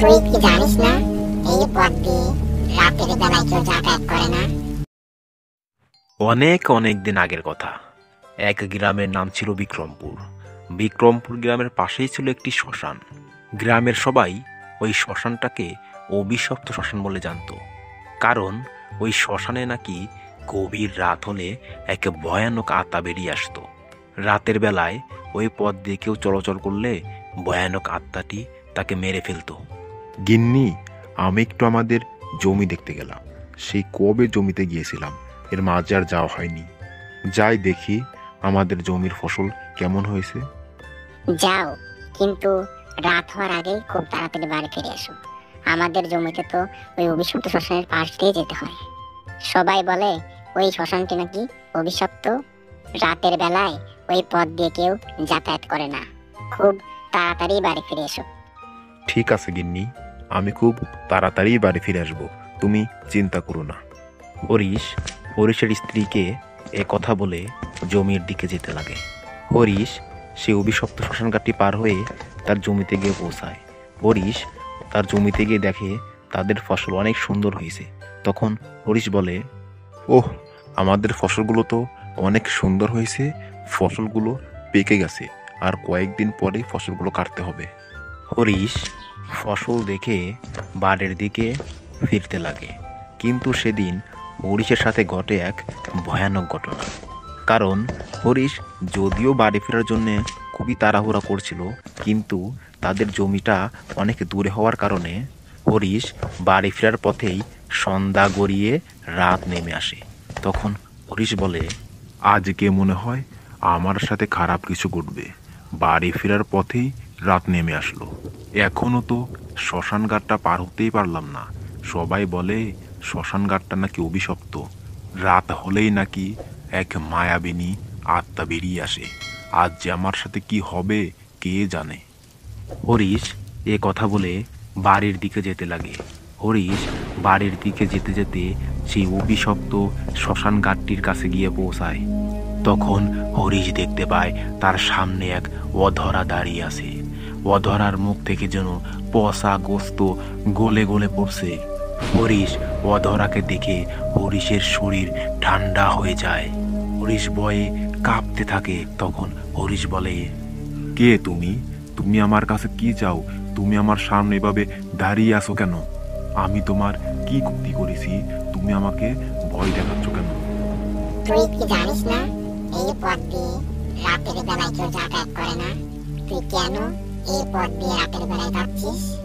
তুই কি জানিস না? এই পথ দিয়ে রাতের বেলায় কেউ যাতায়াত করে না? অনেক অনেক দিন আগের কথা। এক গ্রামের নাম ছিল বিক্রমপুর। বিক্রমপুর গ্রামের পাশেই ছিল একটি শ্মশান। গ্রামের সবাই ওই শ্মশানটাকে অভিশপ্ত শ্মশান বলে জানতো। কারণ ওই শ্মশানে নাকি গভীর রাত হলে এক ভয়ানক আত্মা বেরিয়ে আসতো। রাতের বেলায় ওই পথ দিয়ে কেউ চলাচল করলে ভয়ানক আত্মাটি তাকে মেরে ফেলতো। গিন্নি আমি একটু আমাদের জমি দেখতে গেলাম। সেই কবে জমিতে গিয়েছিলাম এর মাঝে আর যাওয়া হয়নি। যাই দেখি আমাদের জমির ফসল কেমন হয়েছে। যাও কিন্তু রাত হওয়ার আগেই খুব তাড়াতাড়ি বাড়ি ফিরে এসো। আমাদের জমিতে তো ওই অভিশপ্ত শ্মশানের পাশ দিয়ে যেতে হয়। সবাই বলে ওই শ্মশানটি নাকি অভিশপ্ত? রাতের বেলায় ওই পথ দিয়ে কেউ যাতায়াত করে না। খুব তাড়াতাড়ি বাড়ি ফিরে এসো। ঠিক আছে গিন্নি আমি খুব তাড়াতাড়ি বাড়ি ফিরে আসব। তুমি চিন্তা করো না। হরিশ হরিশের স্ত্রীকে এ কথা বলে জমির দিকে যেতে লাগে। হরিশ সে অভিশপ্ত শ্মশানঘাটটি পার হয়ে তার জমিতে গিয়ে পৌঁছায়। হরিশ তার জমিতে গিয়ে দেখে তাদের ফসল অনেক সুন্দর হয়েছে। তখন হরিশ বলে ওহ আমাদের ফসলগুলো তো অনেক সুন্দর হয়েছে। ফসলগুলো পেকে গেছে। আর কয়েকদিন পরে ফসলগুলো কাটতে হবে। হরিশ ফসল দেখে বাড়ির দিকে ফিরতে লাগে। কিন্তু সেদিন হরিশের সাথে ঘটে এক ভয়ানক ঘটনা। কারণ হরিশ যদিও বাড়ি ফেরার জন্য খুবই তাড়াহুড়া করছিল, কিন্তু তাদের জমিটা অনেক দূরে হওয়ার কারণে হরিশ বাড়ি ফেরার পথেই সন্ধ্যা গড়িয়ে রাত নেমে আসে। তখন হরিশ বলে আজকে মনে হয় আমার সাথে খারাপ কিছু ঘটবে? বাড়ি ফেরার পথেই রাত নেমে আসলো। এখনও তো শ্মশান ঘাটটা পার হতেই পারলাম না। সবাই বলে শ্মশান ঘাটটা নাকি অভিশপ্ত। রাত হলেই নাকি এক মায়াবিনী আত্মা বেরিয়ে আসে। আজ যে আমার সাথে কি হবে, কে জানে? হরিশ, এ কথা বলে বাড়ির দিকে যেতে লাগে। হরিশ, বাড়ির দিকে যেতে যেতে সেই অভিশপ্ত শ্মশান ঘাটটির কাছে গিয়ে পৌঁছায়। তখন হরিশ দেখতে পায় তার সামনে এক অধরা দাঁড়িয়ে আছে। অধরার মুখ থেকে যেন পসা গোস্ত গলে গলে পড়ছে। হরিশ অধরাকে দেখে হরিশের শরীর ঠান্ডা হয়ে যায়। হরিশ ভয়ে কাঁপতে থাকে। তখন হরিশ বলে কে তুমি? তুমি আমার কাছে কি চাও? তুমি আমার সামনে এভাবে দাঁড়িয়ে আছো কেন? আমি তোমার কি ক্ষতি করেছি? তুমি আমাকে ভয় দেখাচ্ছ কেন? তুই কি জানিস না? এই পথ দিয়ে রাতের বেলায় কেউ যাতায়াত করে না। তুই কেন এই পথ দিয়ে রাতের বেলায় যাচ্ছিস?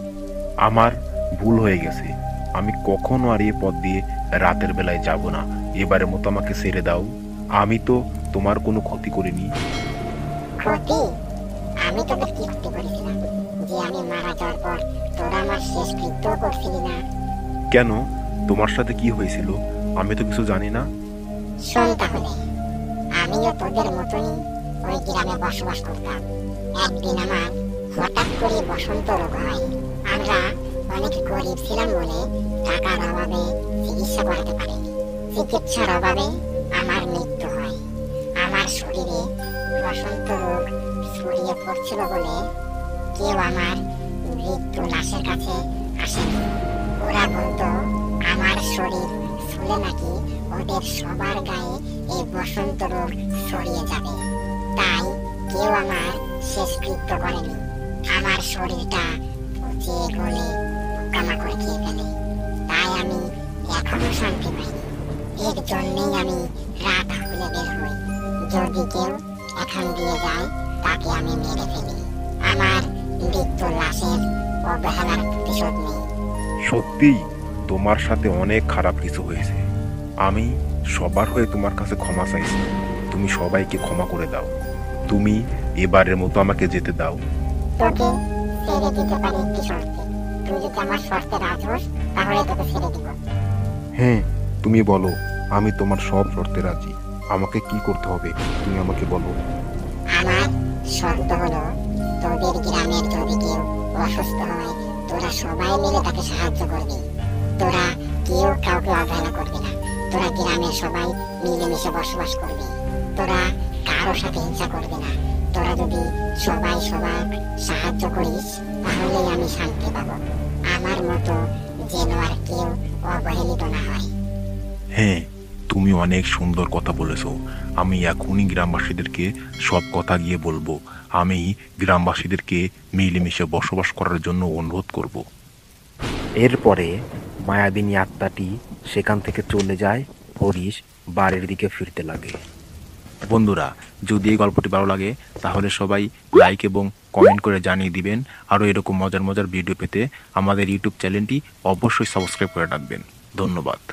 আমার ভুল হয়ে গেছে। আমি কখনো আর এই পথ দিয়ে রাতের বেলায় যাব না। এবারের মতো আমাকে ছেড়ে দাও। আমি তো তোমার কোনো ক্ষতি করিনি। ক্ষতি? আমি তোকে কি ক্ষতি করেছিলাম? যে আমি মারা যাওয়ার পর তোরা আমার শেষ কৃত্য করছিলি না। কেন? তোমার সাথে কি হয়েছিল? আমি তো কিছু জানি না। শোন তাহলে আমিও তোদের মতনই ওই গ্রামে বসবাস করতাম। একদিন আমার হঠাৎ করে বসন্ত রোগ হয়। আমরা অনেক গরিব ছিলাম বলে টাকার অভাবে চিকিৎসা করাতে পারিনি। চিকিৎসার অভাবে আমার মৃত্যু হয়। আমার শরীরে বসন্ত রোগ ছড়িয়ে পড়ছিল বলে কেউ আমার মৃত্যু লাশের কাছে আসেনি। ওরা বলতো, আমার শরীর ছুলে নাকি ওদের সবার গায়ে এই বসন্ত রোগ ছড়িয়ে যাবে। তাই কেউ আমার শেষকৃত্য করেনি। আমার শরীরটা পচে গলে পোকামাকড় খেয়ে ফেলে, তাই আমি এখনও শান্তি পাইনি। এর জন্যই আমি রাত হলে বের হই। যদি কেউ এখান দিয়ে যায়, তাকে আমি মেরে ফেলি। আমার মৃত্যুর লাশের অবহেলার প্রতিশোধ নেই। সত্যিই তোমার সাথে অনেক খারাপ কিছু হয়েছে। আমি সবার হয়ে তোমার কাছে ক্ষমা চাইছি। তুমি সবাইকে ক্ষমা করে দাও। তুমি এবারের মতো আমাকে যেতে দাও। তোকে ছেড়ে দিতে পারি একটি শর্তে তুই যদি আমার শর্তে রাজি হোস তাহলে তোকে ছেড়ে দিব। হ্যাঁ তুমি বলো আমি তোমার সব শর্তে রাজি। আমাকে কি করতে হবে তুমি আমাকে বলো। আমার শর্ত হলো তোদের গ্রামের যদি কেউ অসুস্থ হয় তোরা সবাই মিলে তাকে সাহায্য করবি। তোরা কেউ কাউকে অবহেলা করবি না। তোরা গ্রামের সবাই মিলেমিশে বসবাস করবি। তোরা কারও সাথে হিংসা করবি না। তোরা যদি সবাই সবার সাহায্য করিস তাহলেই আমি শান্তি পাবো। আমার মতো যেন আর কেউ অবহেলিত না হয়। হ্যাঁ তুমি অনেক সুন্দর কথা বলেছ। আমি এখনই গ্রামবাসীদেরকে সব কথা গিয়ে বলব। আমি গ্রামবাসীদেরকে মিলেমিশে বসবাস করার জন্য অনুরোধ করব। এরপরে মায়াবিনী আত্মাটি সেখান থেকে চলে যায় হরিশ বাড়ির দিকে ফিরতে লাগে। বন্ধুরা, যদি এই গল্পটি ভালো লাগে, তাহলে সবাই লাইক এবং কমেন্ট করে জানিয়ে দিবেন। আরও এরকম মজার মজার ভিডিও পেতে আমাদের ইউটিউব চ্যানেলটি অবশ্যই সাবস্ক্রাইব করে রাখবেন। ধন্যবাদ।